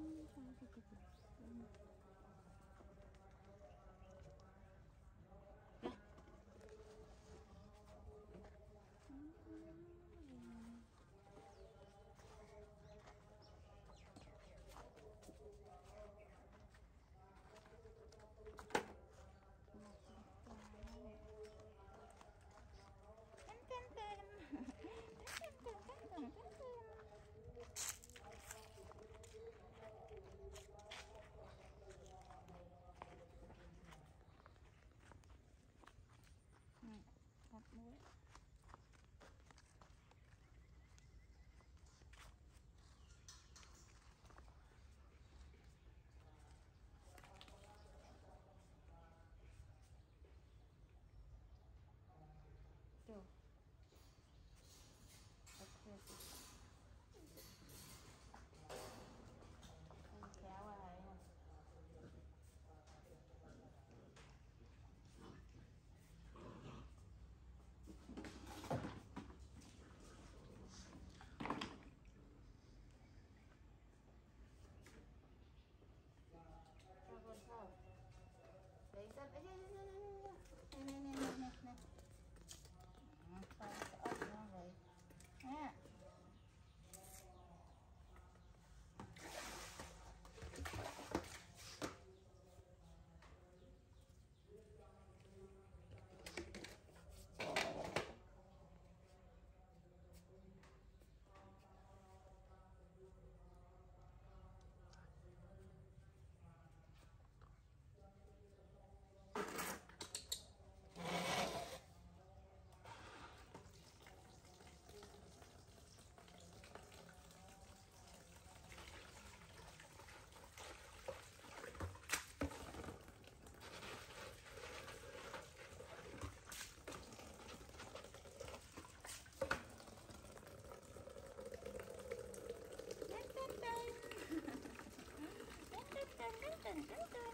嗯还这个粉丝 more. Dun, dun, dun.